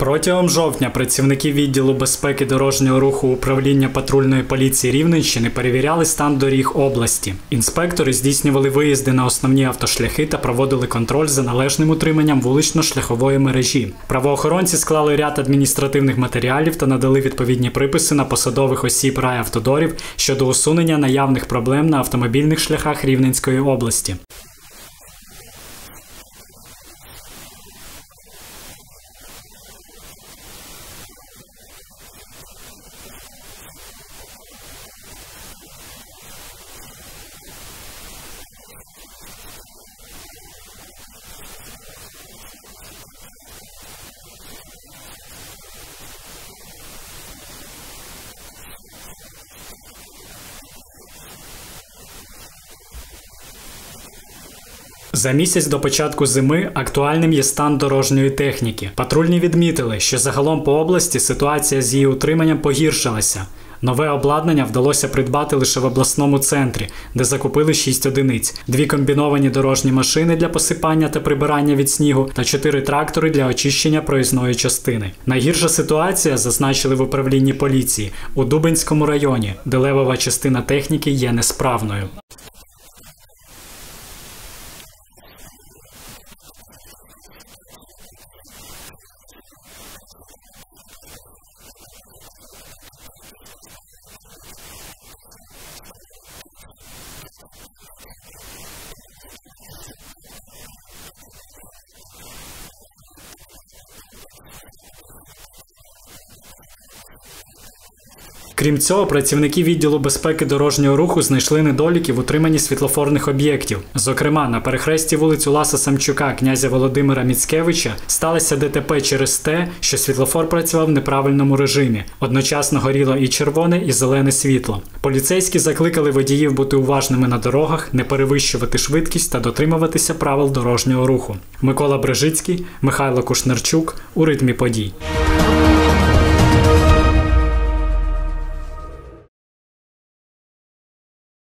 Протягом жовтня працівники відділу безпеки дорожнього руху управління патрульної поліції Рівненщини перевіряли стан доріг області. Інспектори здійснювали виїзди на основні автошляхи та проводили контроль за належним утриманням вулично-шляхової мережі. Правоохоронці склали ряд адміністративних матеріалів та надали відповідні приписи на посадових осіб райавтодорів щодо усунення наявних проблем на автомобільних шляхах Рівненської області. За місяць до початку зими актуальним є стан дорожньої техніки. Патрульні відмітили, що загалом по області ситуація з її утриманням погіршилася. Нове обладнання вдалося придбати лише в обласному центрі, де закупили 6 одиниць, дві комбіновані дорожні машини для посипання та прибирання від снігу та чотири трактори для очищення проїзної частини. Найгірша ситуація зазначили в управлінні поліції у Дубинському районі, де левова частина техніки є несправною. Крім цього, працівники відділу безпеки дорожнього руху знайшли недоліки в утриманні світлофорних об'єктів. Зокрема, на перехресті вулиць Уласа Самчука князя Володимира Міцкевича сталося ДТП через те, що світлофор працював в неправильному режимі. Одночасно горіло і червоне, і зелене світло. Поліцейські закликали водіїв бути уважними на дорогах, не перевищувати швидкість та дотримуватися правил дорожнього руху. Микола Брежицький, Михайло Кушнерчук у ритмі подій.